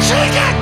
Shake it!